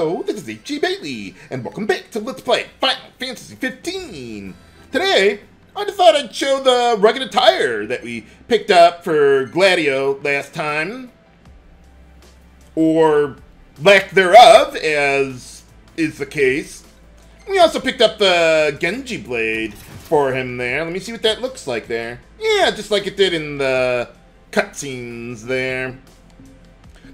Hello, this is H.C. Bailly, and welcome back to Let's Play Final Fantasy 15. Today, I just thought I'd show the rugged attire that we picked up for Gladio last time. Or lack thereof, as is the case. We also picked up the Genji blade for him there. Let me see what that looks like there. Yeah, just like it did in the cutscenes there.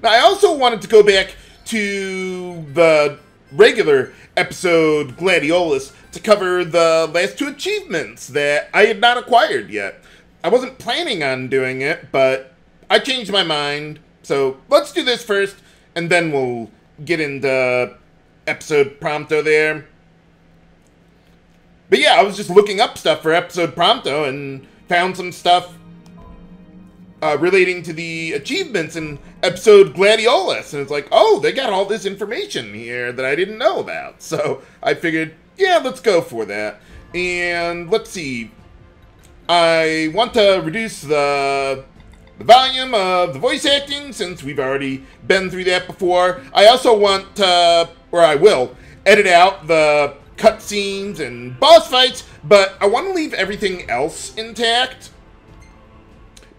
Now, I also wanted to go back to the regular episode Gladiolus to cover the last two achievements that I had not acquired yet. I wasn't planning on doing it, but I changed my mind. So let's do this first, and then we'll get into episode Prompto there. But yeah, I was just looking up stuff for episode Prompto and found some stuff uh, relating to the achievements in episode Gladiolus. And it's like, oh, they got all this information here that I didn't know about. So I figured, yeah, let's go for that. And let's see. I want to reduce the, the volume of the voice acting since we've already been through that before. I also want to, or I will, edit out the cutscenes and boss fights, but I want to leave everything else intact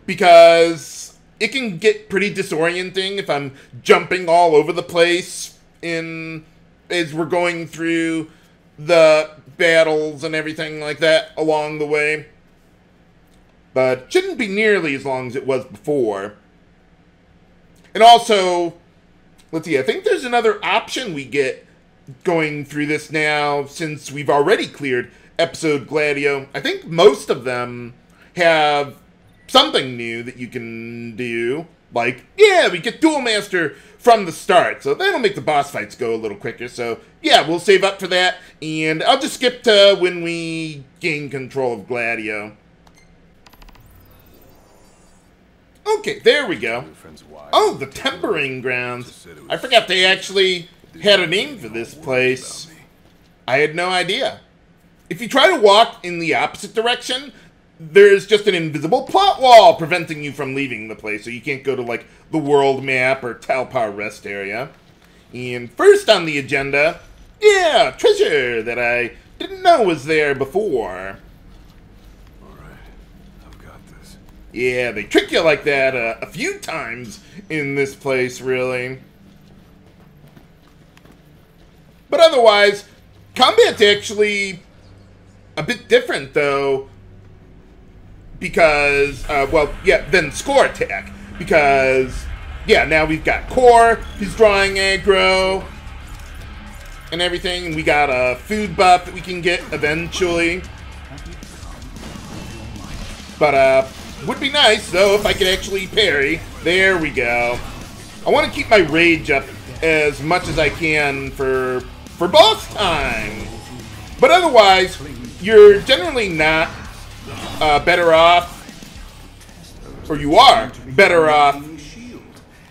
because it can get pretty disorienting if I'm jumping all over the place in as we're going through the battles and everything like that along the way. But shouldn't be nearly as long as it was before. And also, let's see, I think there's another option we get going through this now since we've already cleared episode Gladio. I think most of them have something new that you can do. Like, yeah, we get Duel Master from the start, so that'll make the boss fights go a little quicker. So, yeah, we'll save up for that, and I'll just skip to when we gain control of Gladio. Okay, there we go. Oh, the Tempering Grounds. I forgot they actually had a name for this place. I had no idea. If you try to walk in the opposite direction, there's just an invisible plot wall preventing you from leaving the place, so you can't go to, like, the world map or Taelpar rest area. And first on the agenda, yeah, treasure that I didn't know was there before. Alright, I've got this. Yeah, they trick you like that uh, a few times in this place, really. But otherwise, combat's actually a bit different, though, because, uh, well, yeah, then score attack. Because, yeah, now we've got Cor, who's drawing aggro, and everything, we got a food buff that we can get eventually. But, uh, would be nice, though, if I could actually parry. There we go. I want to keep my rage up as much as I can for for boss time. But otherwise, you're generally not uh, better off, or you are better off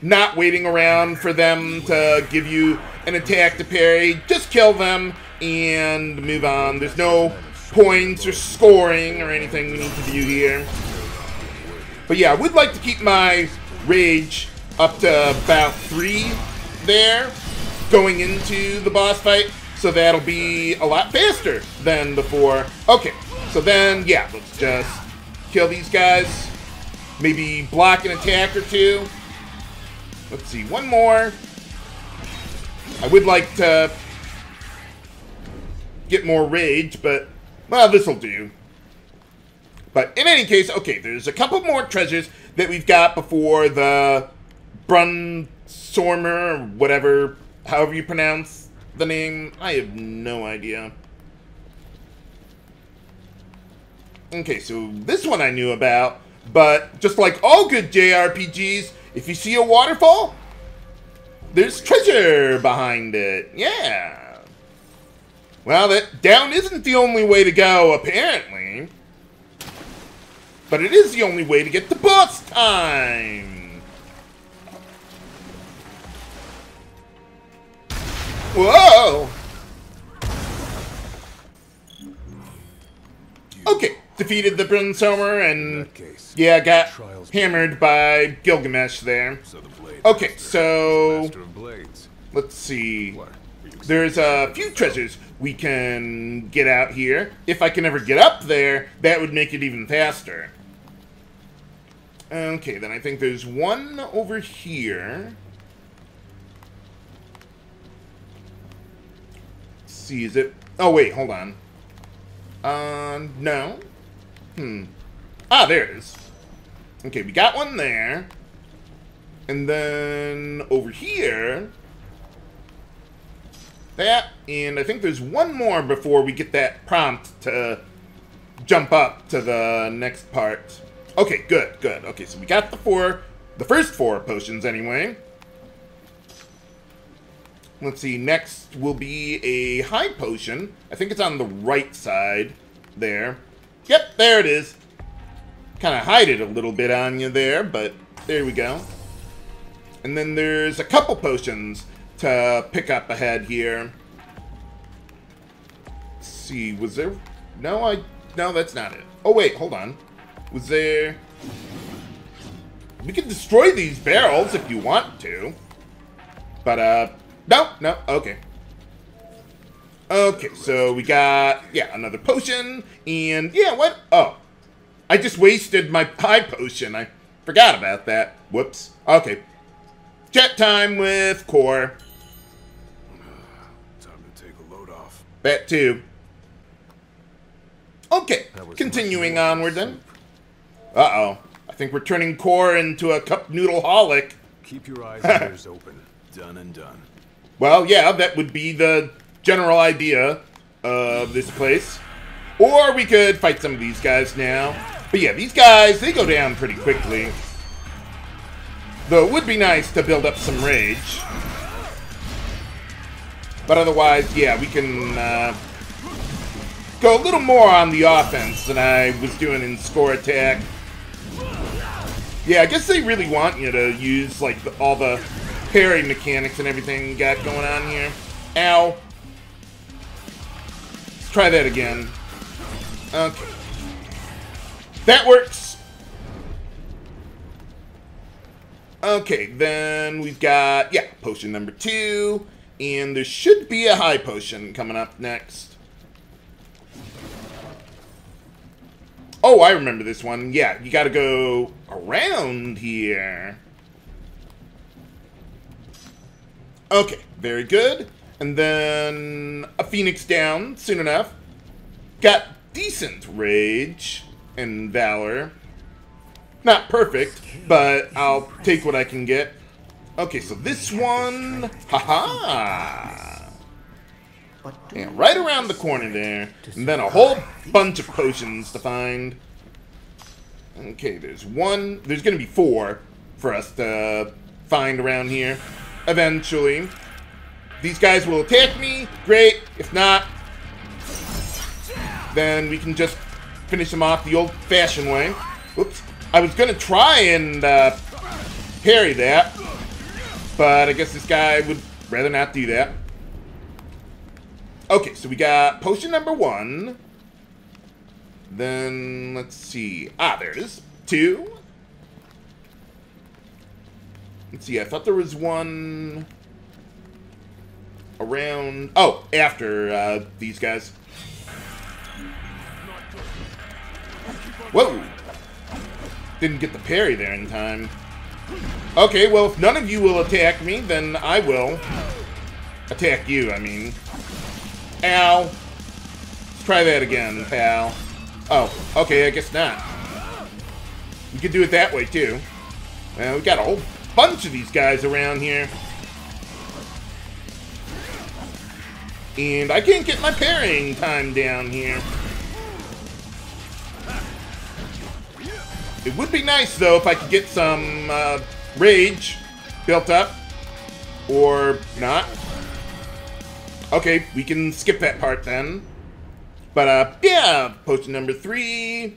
not waiting around for them to give you an attack to parry. Just kill them and move on. There's no points or scoring or anything we need to do here. But yeah, I would like to keep my rage up to about three there going into the boss fight. So that'll be a lot faster than before. Okay, so then, yeah, let's just kill these guys. Maybe block an attack or two. Let's see, one more. I would like to get more rage, but, well, this'll do. But in any case, okay, there's a couple more treasures that we've got before the Brunsormer, or whatever, however you pronounce the name. I have no idea. Okay, so this one I knew about, but just like all good JRPGs, if you see a waterfall, there's treasure behind it. Yeah. Well, that down isn't the only way to go, apparently. But it is the only way to get the boss time. Whoa! Okay, defeated the Brunsomer and case, yeah, got hammered by Gilgamesh there. So the Okay, so master of blades. let's see. There's a few treasures we can get out here. If I can ever get up there, that would make it even faster. Okay, then I think there's one over here. Let's see, is it... Oh, wait, hold on. Uh, no. Hmm. Ah, there it is. Okay, we got one there. And then over here... That, and I think there's one more before we get that prompt to jump up to the next part. Okay, good, good. Okay, so we got the four, the first four potions anyway. Let's see, next will be a high potion. I think it's on the right side there. Yep, there it is. Kind of hide it a little bit on you there, but there we go. And then there's a couple potions to pick up ahead here. Let's see, was there... No, I... No, that's not it. Oh, wait, hold on. Was there... We can destroy these barrels if you want to. But, uh... No, no, okay. Okay, so we got, yeah, another potion, and, yeah, what? Oh. I just wasted my pie potion. I forgot about that. Whoops. Okay. Chat time with Cor. Time to take a load off. That too. Okay, continuing onward then. Uh-oh. I think we're turning Cor into a cup noodle holic. Keep your eyes and ears open. Done and done. Well, yeah, that would be the general idea of this place. Or we could fight some of these guys now. But yeah, these guys, they go down pretty quickly. Though it would be nice to build up some rage. But otherwise, yeah, we can uh, go a little more on the offense than I was doing in score attack. Yeah, I guess they really want you to use like the, all the parry mechanics and everything you got going on here. Ow. Try that again. Okay. That works. Okay, then we've got, yeah, potion number two. And there should be a high potion coming up next. Oh, I remember this one. Yeah, you gotta go around here. Okay, very good. And then a phoenix down soon enough. Got decent rage and valor. Not perfect, but I'll take what I can get. Okay, so this one, haha. Yeah, right around the corner there. And then a whole bunch of potions to find. Okay, there's one. There's to be four for us to find around here. Eventually. These guys will attack me. Great. If not, then we can just finish them off the old-fashioned way. Oops. I was going to try and uh, parry that. But I guess this guy would rather not do that. Okay, so we got potion number one. Then, let's see. Ah, there it is. Two. Let's see, I thought there was one around... Oh, after uh, these guys. Whoa! Didn't get the parry there in time. Okay, well, if none of you will attack me, then I will. Attack you, I mean. Ow. Let's try that again, pal. Oh, okay, I guess not. We could do it that way, too. Well, we got a whole bunch of these guys around here. And I can't get my parrying time down here. It would be nice, though, if I could get some uh, rage built up. Or not. Okay, we can skip that part then. But, uh, yeah, potion number three.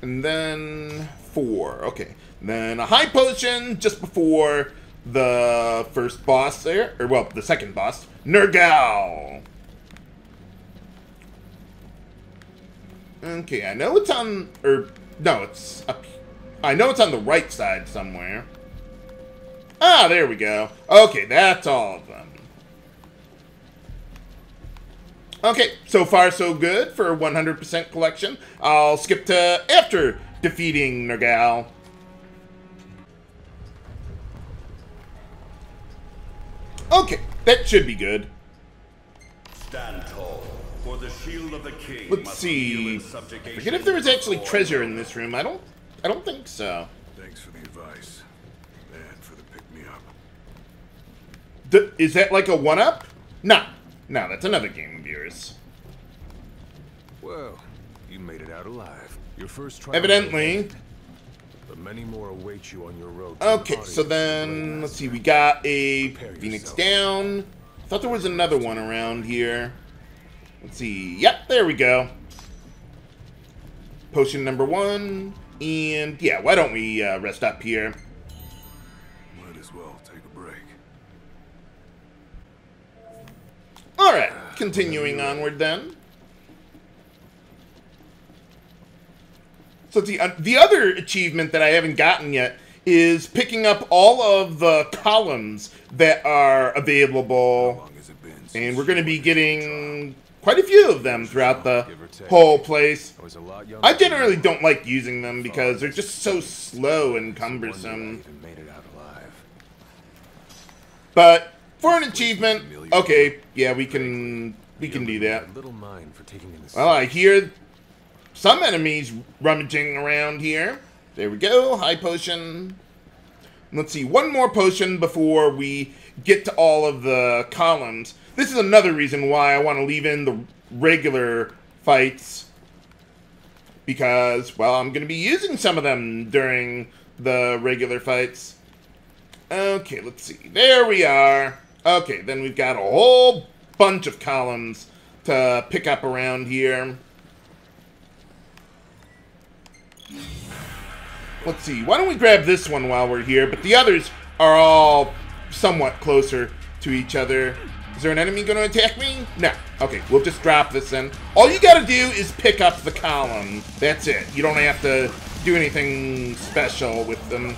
And then four. Okay. then a high potion just before the first boss there. Or, well, the second boss. Nergal. Okay, I know it's on... Or, no, it's up... I know it's on the right side somewhere. Ah, there we go. Okay, that's all of them. Okay, so far so good for 100% collection. I'll skip to after defeating Nergal. Okay, that should be good. Stand tall, for the shield of the king Let's see. I forget if there was actually treasure in this room. I don't. I don't think so. Thanks for the advice. And for the pick-me-up. D- is that like a one-up? No, no, that's another game of yours. Well, you made it out alive. Your first try. Evidently. Many more await you on your road. Okay, so then let's see. We got a Phoenix down. I thought there was another one around here. Let's see. Yep, there we go. Potion number one. And yeah, why don't we uh, rest up here? Might as well take a break. All right, continuing onward then. So the uh, the other achievement that I haven't gotten yet is picking up all of the columns that are available, long has it been? and we're going to be getting quite a few of them throughout the Give or take. whole place. I was a lot younger. I generally don't like using them because they're just so slow and cumbersome. Even made it out alive. But for an achievement, okay, yeah, we can we can do that. Little mind for taking in the Well, I hear some enemies rummaging around here. There we go, high potion. Let's see, one more potion before we get to all of the columns. This is another reason why I want to leave in the regular fights. Because, well, I'm going to be using some of them during the regular fights. Okay, let's see. There we are. Okay, then we've got a whole bunch of columns to pick up around here. Let's see. Why don't we grab this one while we're here? But the others are all somewhat closer to each other. Is there an enemy going to attack me? No. Okay, we'll just drop this in. All you got to do is pick up the column. That's it. You don't have to do anything special with them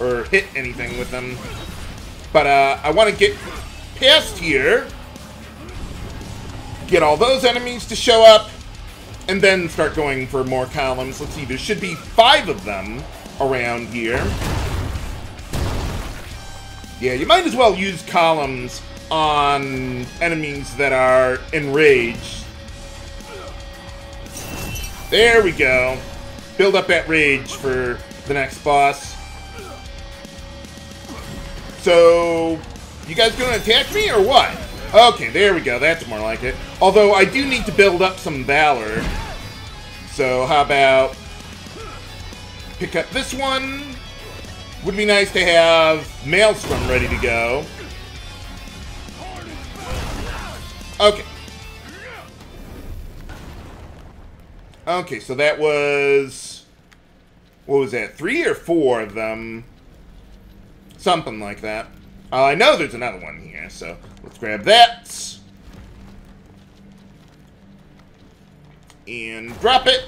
or hit anything with them. But uh, I want to get past here, get all those enemies to show up, and then start going for more columns. Let's see, there should be five of them around here. Yeah, you might as well use columns on enemies that are enraged. There we go. Build up that rage for the next boss. So, you guys gonna attack me or what? Okay, there we go. That's more like it. Although I do need to build up some valor. So how about pick up this one? Would be nice to have Maelstrom ready to go. Okay. Okay, so that was what was that? Three or four of them? Something like that. Uh, I know there's another one here, so let's grab that. And drop it.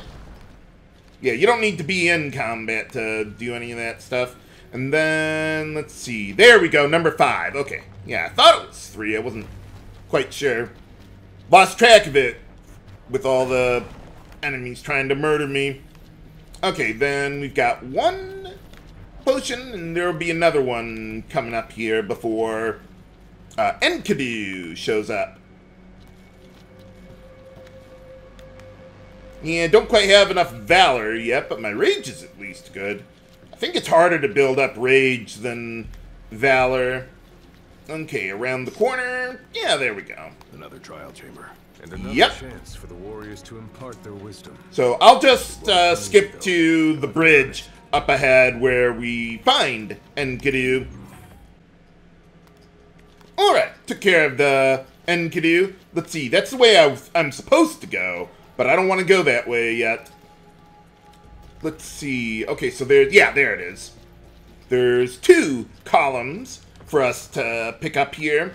Yeah, you don't need to be in combat to do any of that stuff. And then, let's see. There we go, number five. Okay. Yeah, I thought it was three. I wasn't quite sure. Lost track of it with all the enemies trying to murder me. Okay, then we've got one potion, and there'll be another one coming up here before uh, Enkidu shows up. Yeah, don't quite have enough valor yet, but my rage is at least good. I think it's harder to build up rage than valor. Okay, around the corner. Yeah, there we go. Another trial chamber. And another Yep. chance for the warriors to impart their wisdom. So I'll just uh, skip to the bridge up ahead where we find Enkidu. Alright, took care of the Enkidu. Let's see, that's the way I I'm supposed to go, but I don't want to go that way yet. Let's see. Okay, so there, yeah, there it is. There's two columns for us to pick up here.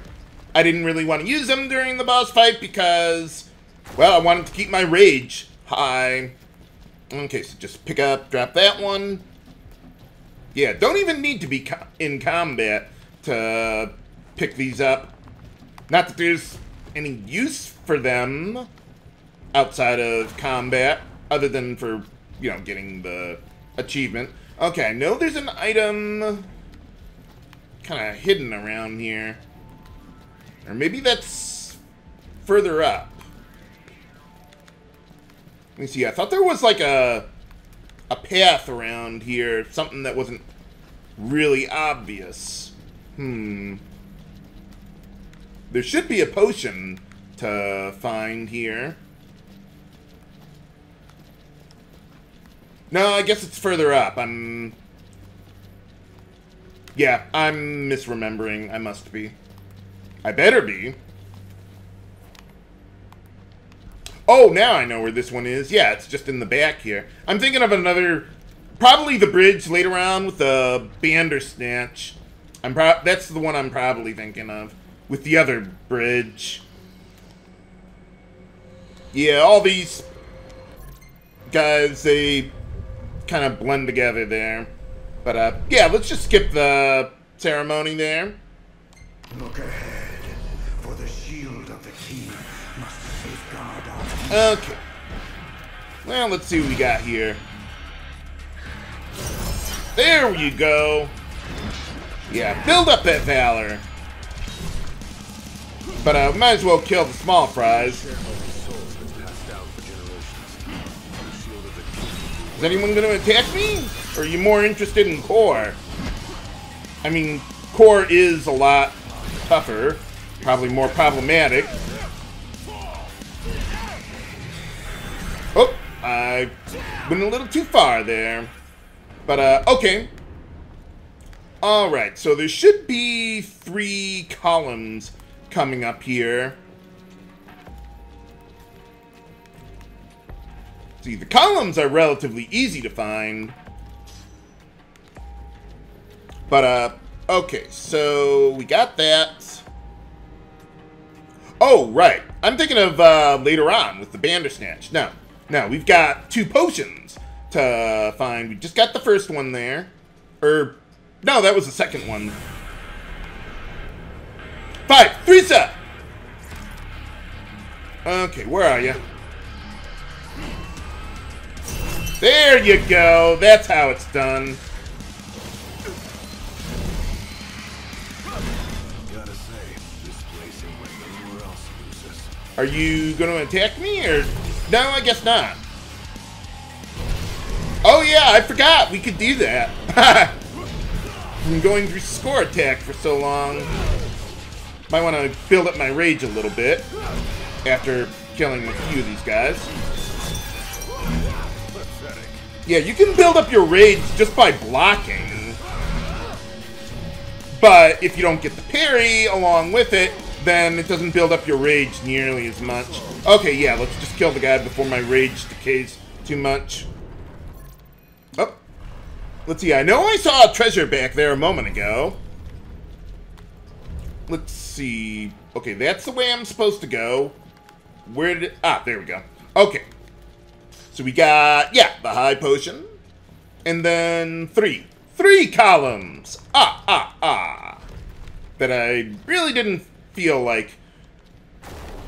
I didn't really want to use them during the boss fight because, well, I wanted to keep my rage high. Okay, so just pick up, drop that one. Yeah, don't even need to be co in combat to pick these up. Not that there's any use for them outside of combat, other than for, you know, getting the achievement. Okay, I know there's an item kind of hidden around here. Or maybe that's further up. Let me see. I thought there was like a a path around here, something that wasn't really obvious. Hmm. There should be a potion to find here. No, I guess it's further up. I'm... Yeah, I'm misremembering. I must be. I better be. Oh, now I know where this one is. Yeah, it's just in the back here. I'm thinking of another... Probably the bridge later on with the Bandersnatch. I'm pro that's the one I'm probably thinking of. With the other bridge. Yeah, all these guys, they kind of blend together there. But, uh, yeah, let's just skip the ceremony there. Look Okay. Well, let's see what we got here. There you go. Yeah, build up that valor. But I uh, might as well kill the small fries. Is anyone going to attack me? Or are you more interested in Cor? I mean, Cor is a lot tougher. Probably more problematic. I went a little too far there. But, uh, okay. Alright, so there should be three columns coming up here. See, the columns are relatively easy to find. But, uh, okay, so we got that. Oh, right. I'm thinking of uh, later on with the Bandersnatch. No, no, we've got two potions to find. We just got the first one there. Or, no, that was the second one. Five, three set. Okay, where are you? There you go. That's how it's done. Say, this place ain't like anywhere else, Are you going to attack me or... No, I guess not. Oh yeah, I forgot. We could do that. I'm going through score attack for so long. Might want to build up my rage a little bit after killing a few of these guys. Yeah, you can build up your rage just by blocking. But if you don't get the parry along with it, then it doesn't build up your rage nearly as much. Okay, yeah, let's just kill the guy before my rage decays too much. Oh. Let's see, I know I saw a treasure back there a moment ago. Let's see. Okay, that's the way I'm supposed to go. Where did... It, Ah, there we go. Okay. So we got, yeah, the high potion. And then three. Three columns. Ah, ah, ah. That I really didn't feel like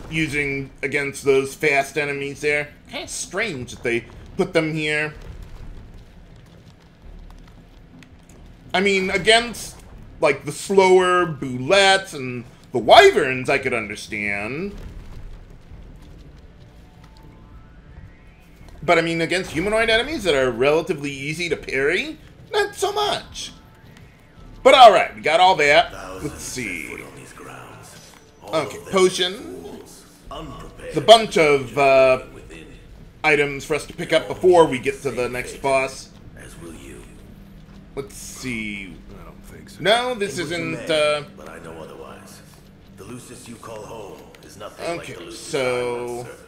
using against those fast enemies there. Kind of strange that they put them here. I mean, against, like, the slower boulettes and the wyverns, I could understand. But I mean, against humanoid enemies that are relatively easy to parry, not so much. But alright, we got all that. Let's see. Okay, potion. fools, unprepared There's a bunch of uh, items for us to pick up before we get to the next boss. as will you. Let's see. I don't think so. No, this isn't, uh... But I know otherwise. The Lucis you call home is nothing like Okay, the Lucis so- I once served.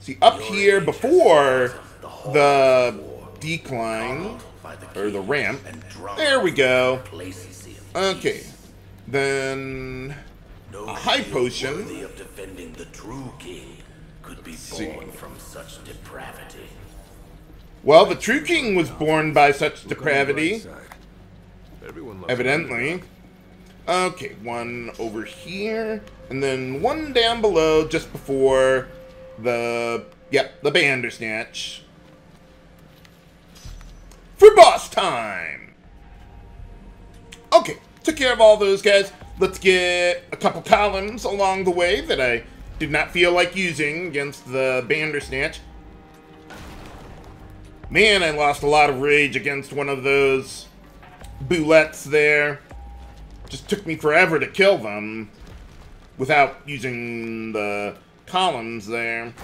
See, up here, before the decline, or the ramp, there we go. Okay, then No a high potion. worthy of defending the true king could be see. born from such depravity. Well, the true king was born by such Look on the bright depravity, side. Evidently. Okay, one over here, and then one down below just before the, yep, the Bandersnatch. For boss time! Okay, took care of all those guys. Let's get a couple columns along the way that I did not feel like using against the Bandersnatch. Man, I lost a lot of rage against one of those boulettes there. Just took me forever to kill them without using the columns there.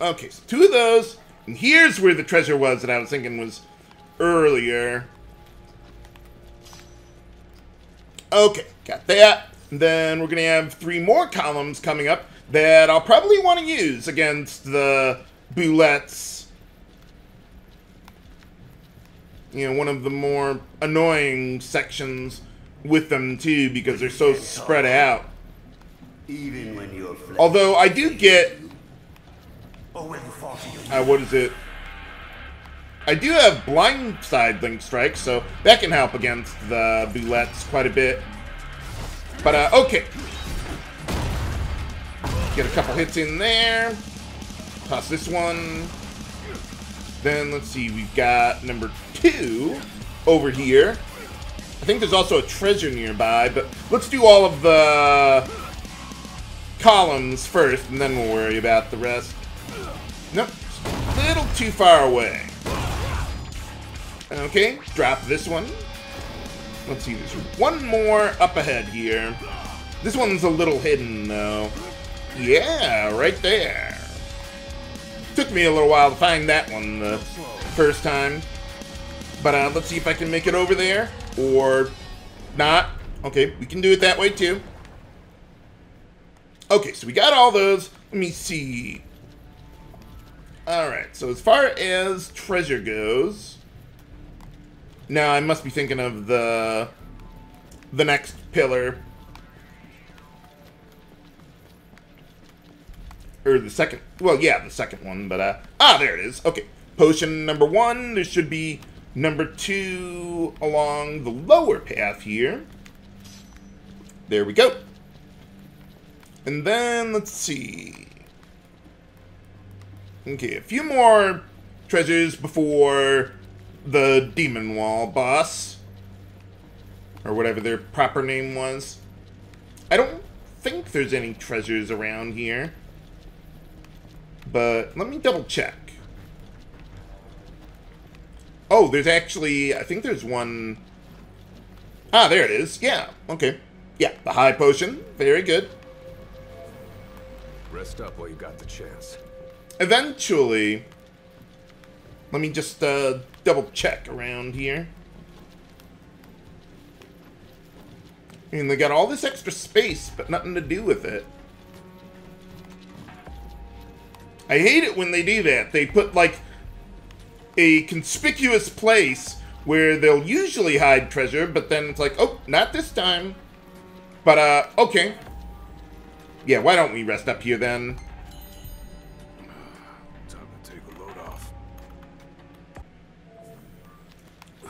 Okay, so two of those. And here's where the treasure was that I was thinking was earlier. Okay, got that. And then we're going to have three more columns coming up that I'll probably want to use against the boulettes. You know, one of the more annoying sections with them too because they're so spread out. Even when you're. Although I do get, Or will you fall to your uh, what is it? I do have blindside link strike, so that can help against the boulettes quite a bit. But uh, okay, get a couple hits in there. Toss this one. Then let's see, we've got number two over here. I think there's also a treasure nearby, but let's do all of the columns first, and then we'll worry about the rest. Nope, a little too far away. Okay, drop this one. Let's see, there's one more up ahead here. This one's a little hidden, though. Yeah, right there. Took me a little while to find that one the first time. But uh, let's see if I can make it over there. Or not. Okay, we can do it that way, too. Okay, so we got all those. Let me see. Alright, so as far as treasure goes... Now, I must be thinking of the... The next pillar. Or the second... Well, yeah, the second one, but, uh... Ah, there it is. Okay. Potion number one. There should be number two along the lower path here. There we go. And then, let's see. Okay, a few more treasures before the Demon Wall boss. Or whatever their proper name was. I don't think there's any treasures around here. But let me double check. Oh, there's actually, I think there's one. Ah, there it is. Yeah, okay. Yeah, the high potion. Very good. Rest up while you got the chance. Eventually, let me just uh, double check around here. Mean, they got all this extra space, but nothing to do with it. I hate it when they do that. They put, like, a conspicuous place where they'll usually hide treasure, but then it's like, oh, not this time. But, uh, okay. Yeah, why don't we rest up here then?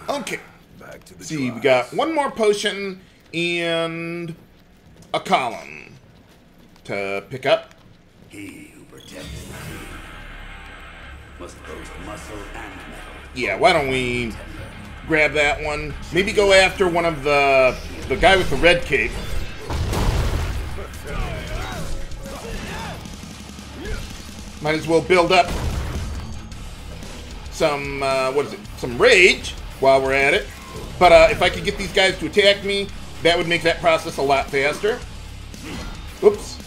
Okay. Back to the see, we got one more potion and a column to pick up. He who protects the king must boast muscle and metal. Yeah, why don't we grab that one? Maybe go after one of the the guy with the red cape. Might as well build up some uh, what is it? Some rage while we're at it. But uh, if I could get these guys to attack me, that would make that process a lot faster. Oops.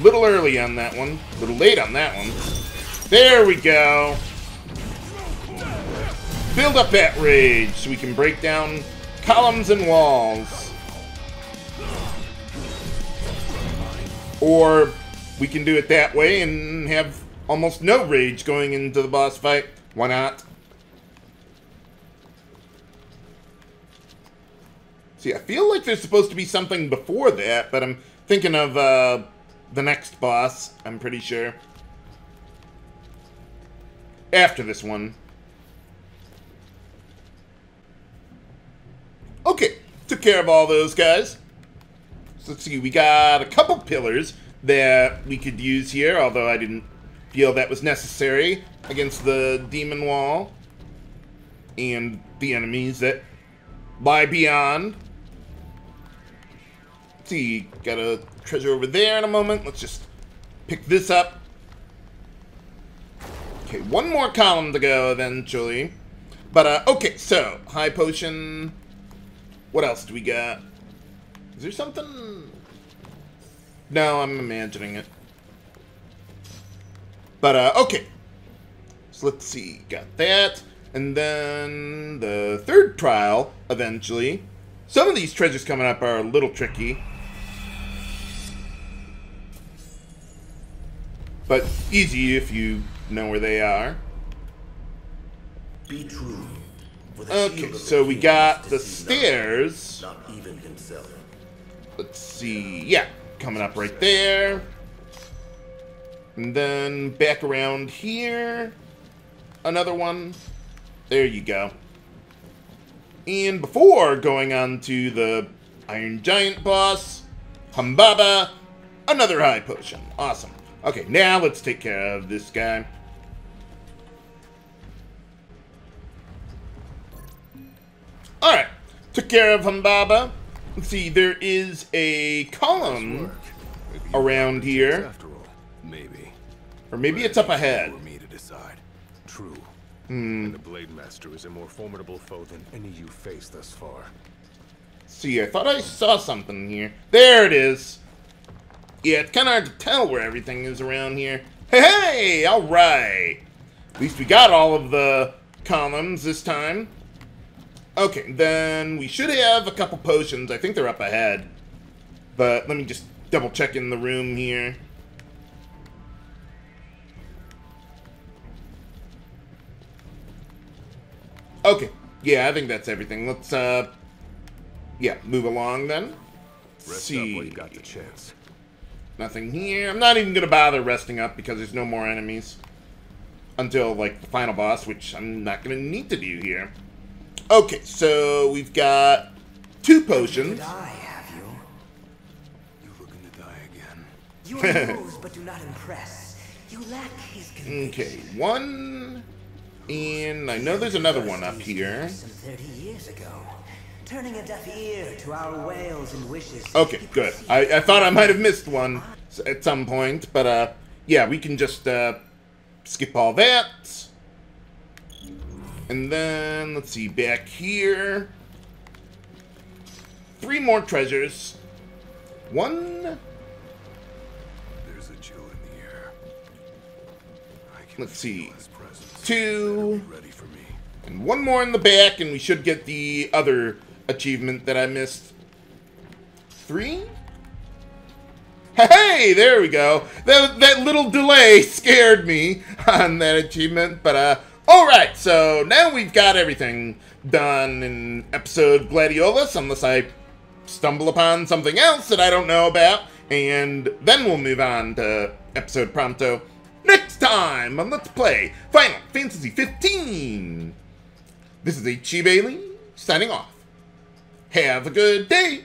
Little early on that one. Little late on that one. There we go. Build up that rage so we can break down columns and walls. Or we can do it that way and have almost no rage going into the boss fight. Why not? See, I feel like there's supposed to be something before that, but I'm thinking of uh, the next boss, I'm pretty sure. After this one. Okay, took care of all those guys. So let's see, we got a couple pillars that we could use here, although I didn't feel that was necessary against the demon wall and the enemies that lie beyond. See, got a treasure over there in a moment. Let's just pick this up. Okay, one more column to go eventually. But, uh, okay, so, high potion. What else do we got? Is there something? No, I'm imagining it. But, uh, okay. So let's see. Got that. And then the third trial, eventually. Some of these treasures coming up are a little tricky. But easy if you know where they are. Be true. Okay, so we got the stairs. Not even himself. Let's see. Yeah, coming up right there. And then back around here. Another one. There you go. And before going on to the Iron Giant boss, Humbaba, another high potion. Awesome. Okay, now let's take care of this guy. Alright, took care of Humbaba. Let's see, there is a column, Work. Maybe you Around here. Maybe. or maybe it's up ahead. For me to decide. True. Hmm. And the Blade Master is a more formidable foe than any you faced thus far. See, I thought I saw something here. There it is. Yeah, it's kind of hard to tell where everything is around here. Hey, hey, all right. At least we got all of the columns this time. Okay, then we should have a couple potions. I think they're up ahead. But let me just double check in the room here. Okay, yeah, I think that's everything. Let's, uh, yeah, move along then. Rest see. up while you got the chance. Nothing here. I'm not even gonna bother resting up because there's no more enemies. Until, like, the final boss, which I'm not gonna need to do here. Okay, so we've got two potions. I have you. You looking to die again? You amuse, but do not impress. You lack his conviction. Okay, one. And I know there's another one up here. Some 30 years ago. Turning a deaf ear to our wails and wishes. Okay, good. I, I thought I might have missed one at some point, but uh, yeah, we can just uh, skip all that. And then, let's see, back here. Three more treasures. One, There's a chill in the air. I can Let's see. two, ready for me. and one more in the back, and we should get the other achievement that I missed. Three? Hey, there we go. That, that little delay scared me on that achievement, but uh, all right. So now we've got everything done in episode Gladiolus, unless I stumble upon something else that I don't know about, and then we'll move on to episode Prompto next time on Let's Play Final Fantasy 15. This is H.C. Bailly signing off. Have a good day.